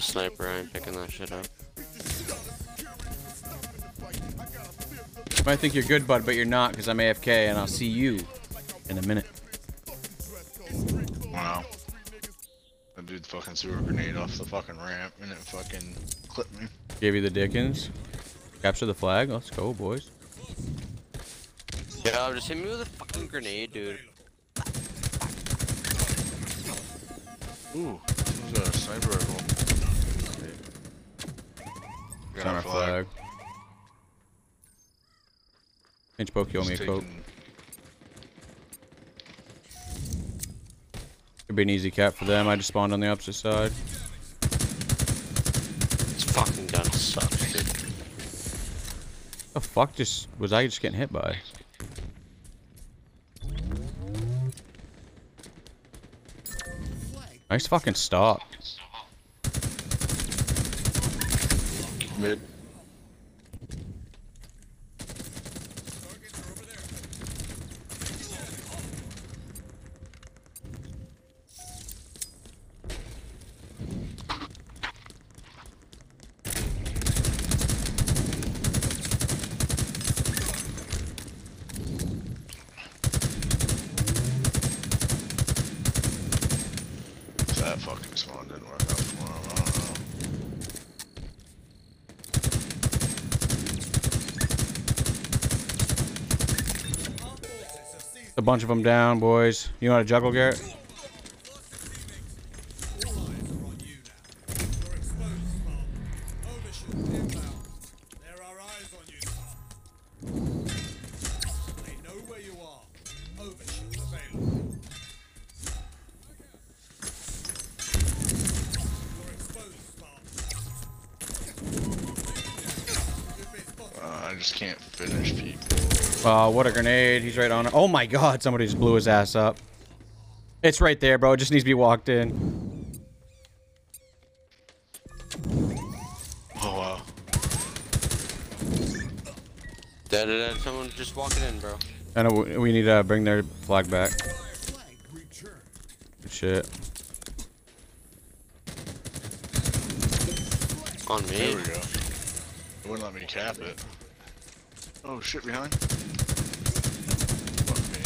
for the sniper. I ain't picking that shit up. You might think you're good, bud, but you're not, because I'm AFK, and I'll see you in a minute. Wow. That dude fucking threw a grenade off the fucking ramp and it fucking clipped me. Gave you the Dickens. Capture the flag. Let's go, boys. Yeah, just hit me with a fucking grenade, dude. Ooh, this was a sniper rifle. It's on our flag. Pinch poke, you owe me a Just coat. taking- Could be an easy cap for them. I just spawned on the opposite side. This fucking gun sucks, dude. The fuck just was I just getting hit by? Nice fucking stop. Mid. That fucking spawn didn't work out for him. I don't know. A bunch of them down, boys. You want to juggle, Garrett? Know. Uh, I just can't finish people. Oh, what a grenade. He's right on it. Oh my god, somebody just blew his ass up. It's right there, bro. It just needs to be walked in. Oh wow. Dead, dead, dead. Someone just walking in, bro. I know we- we need to bring their flag back. Flag. Good shit. On me. There we go. It wouldn't let me cap it. Oh shit behind. Fuck me.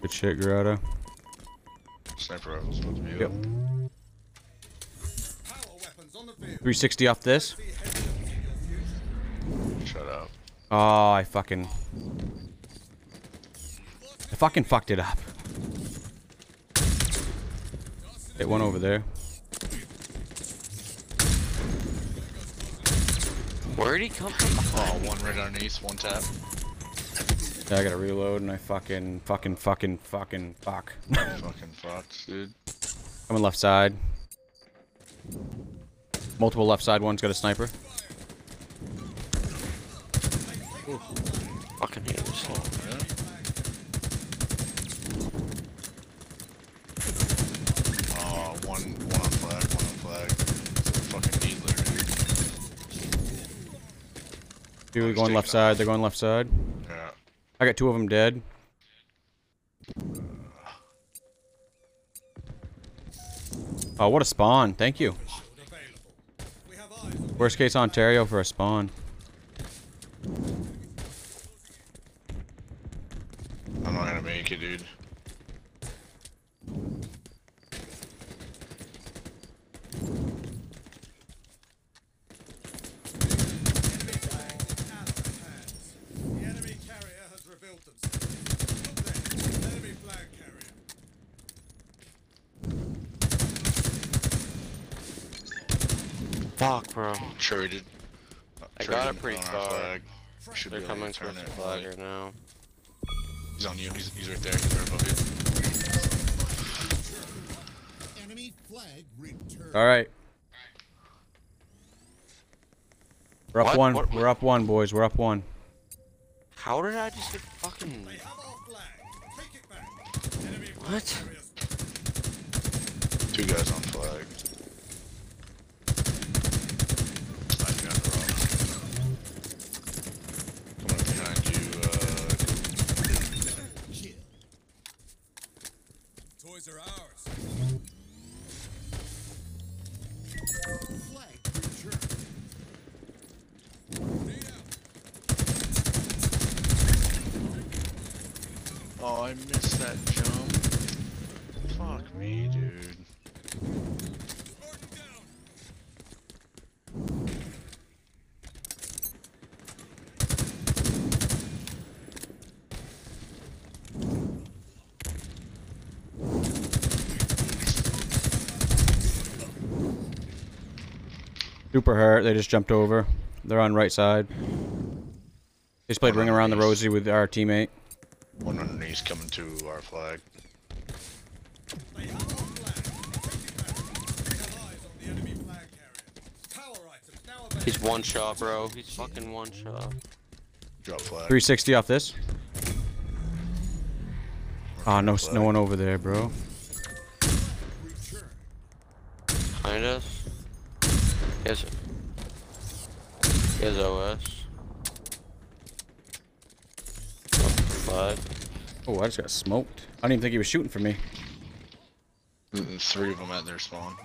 Good shit, Grotto. Sniper rifle's supposed to be Yep. up. Power weapons on the field. 360 off this. See heads up in your future. Shut up. Oh, I fucking... I fucking fucked it up. Hit one over there. Where'd he come from? Oh, one right underneath, one tap. Yeah, I gotta reload and I fucking, fucking, fucking, fucking, fuck. Fucking fucked, dude. Coming left side. Multiple left side ones got a sniper. Fucking hate this shit. Yeah. Oh, one, one on flag, one on flag. Fucking needler, dude. Going left side. They're going left side. Yeah. I got two of them dead. Oh, what a spawn. Thank you. Available. We have eyes on Worst case Ontario for a spawn. I'm not gonna make it, dude. hands. The enemy carrier has revealed themselves. Look there. Enemy flag carrier. Fuck, bro. Traded. I got it pretty far. Flag. Should They're be able coming to turn the flag right. right now. He's on you. He's, he's right there. He's right above you. Enemy flag returned. All right. We're up What? one. What- We're up one, boys. We're up one. How did I just get fucking... They have our flag. Take it back. Enemy flag What? Two guys on flag. Oh, I missed that jump. Fuck me, dude. Super hurt. They just jumped over. They're on right side. They just played oh, ring around the rosy with our teammate. One underneath coming to our flag. They have our flag. Take it back. We have eyes on the enemy flag carrier. Power items now available. He's one shot, bro. He's fucking one shot. Drop flag. 360 off this. Ah, no, no one over there, bro. Behind us. Yes. has, he has OS. Up to Five. Oh, I just got smoked. I didn't even think he was shooting for me. Mm, Three of them at their spawn.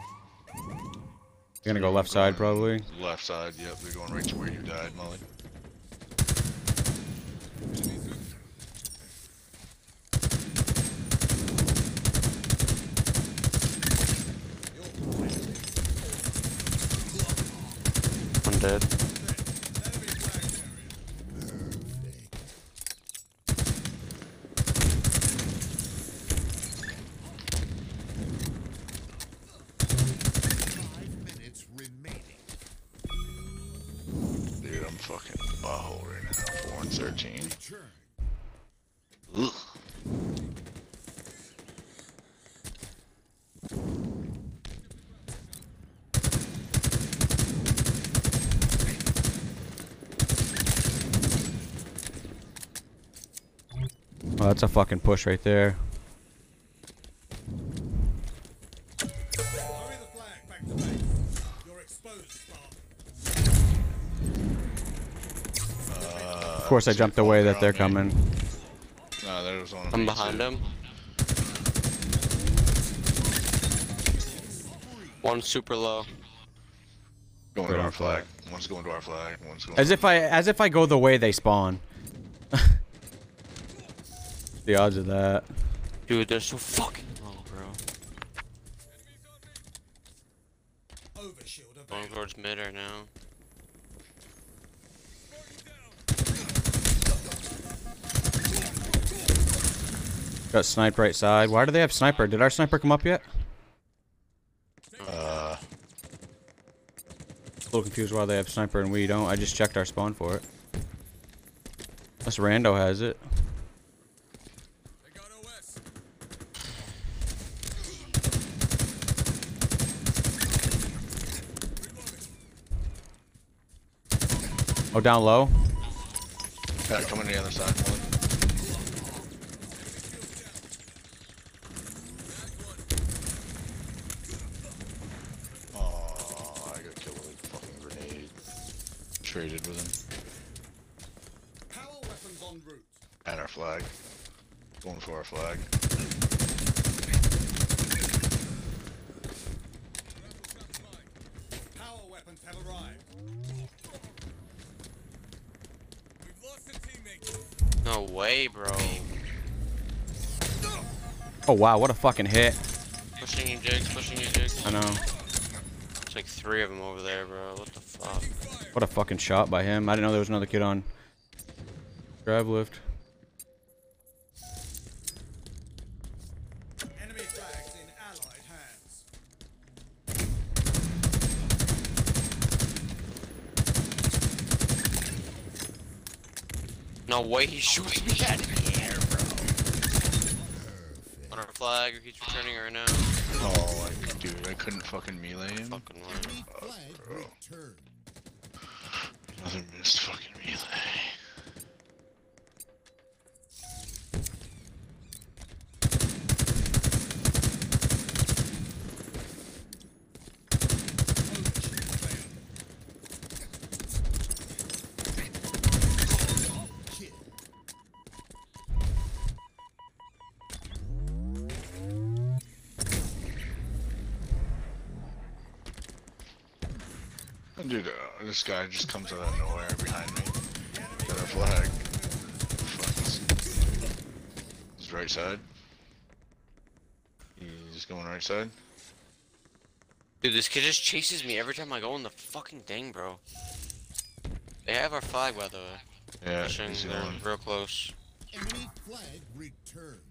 You're gonna go left side, probably. Left side, yep, they're going right to where you died, Molly. One dead. Enemy flag carrier. Five minutes remaining. Dude, I'm fucking butthole right now. 4 and 13. Return. Ugh. Oh, that's a fucking push right there. Carry the flag back to base. You're exposed, Spartan. Of course, I jumped the way that they're coming. Nah, there was one. I'm behind two. him. One super low. Going to our flag. One's going to our flag. One's going. As if I, as if I go the way they spawn. The odds of that. Dude, they're so fucking low, bro. Overshield Going available. towards mid right now. Got sniped right side. Why do they have sniper? Did our sniper come up yet? Uh, A little confused why they have sniper and we don't. I just checked our spawn for it. Unless Rando has it. Oh, down low. yeah, coming to the other side, Molly. Oh, I got killed with a fucking grenade. Traded with him. Power weapons en route. At our flag. Going for our flag. No way, bro. Oh wow, what a fucking hit. Pushing you, jigs. Pushing you, jigs. I know. It's like three of them over there, bro. What the fuck? What a fucking shot by him. I didn't know there was another kid on drive lift. No way he's shooting me out of the air, bro. On our flag, he's returning right now. Oh, I, dude, I couldn't fucking melee him. Fucking way. Flag bro. Another missed fucking melee. This guy just comes out of nowhere behind me. Got our flag. Fuck, this- this He's right side. He's just going right side. Dude, this kid just chases me every time I go in the fucking thing, bro. They have our flag, by the way. Yeah, Pushing, he's they're going. real close. Enemy flag returned.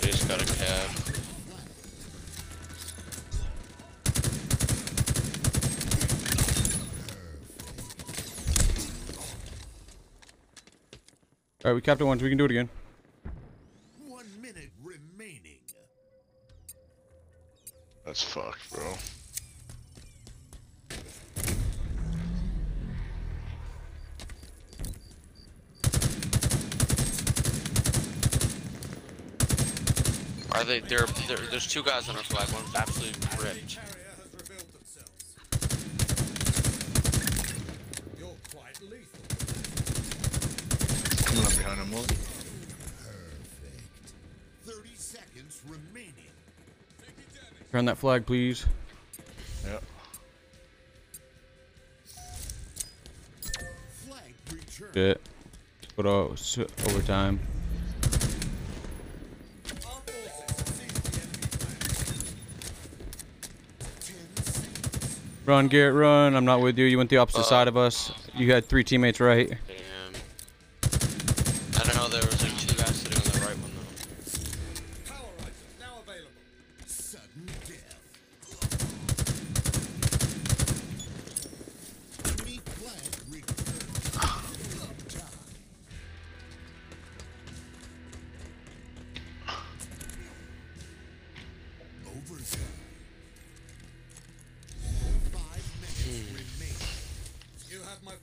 They just got a cab. All right, we capped it once. We can do it again. One minute remaining. That's fucked, bro. Are they? They're, they're, there's two guys on our flag. One's absolutely ripped. Carrier has revealed themselves. You're quite lethal. Coming up behind him, look. Perfect. 30 seconds remaining. Turn that flag, please. Yep. Flag returned. Shit. Put o- s- overtime. Our forces have seized the enemy flag. Run, Garrett, run. I'm not with you. You went the opposite Uh, side of us. You had three teammates right.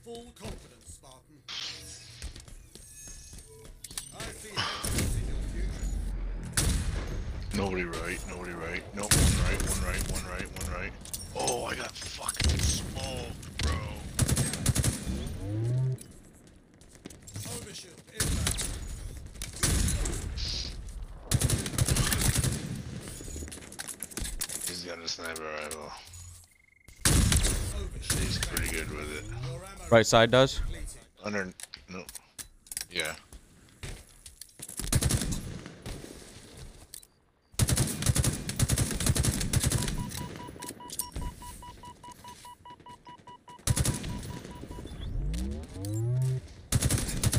Full confidence, Spartan. I see. Nobody right, nobody right. Nope, one right, one right, one right, one right. Oh, I got fucking smoked, bro. He's got a sniper rifle. Overshield. He's pretty good with it. Right side does. Under, no. Yeah.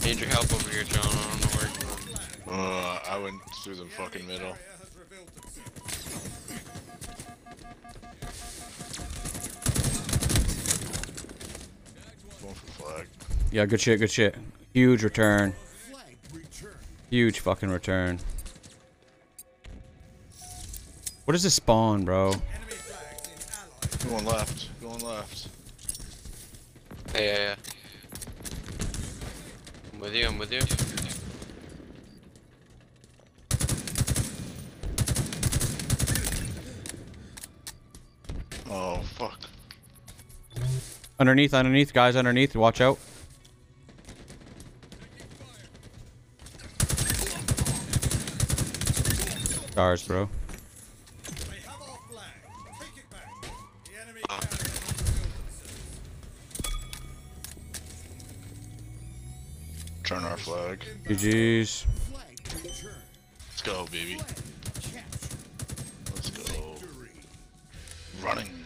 Need your help over here, John. I don't know where you're going. Uh, I went through the fucking middle. Yeah, good shit, good shit. Huge return. Huge fucking return. What is this spawn, bro? Enemy flags in allied. Going left, going left. Hey, yeah, yeah. I'm with you. I'm with you. Oh, fuck. Underneath, underneath, guys, underneath. Watch out. Revealed bro. Turn our flag. GG's. Let's go, baby. Let's go. Running.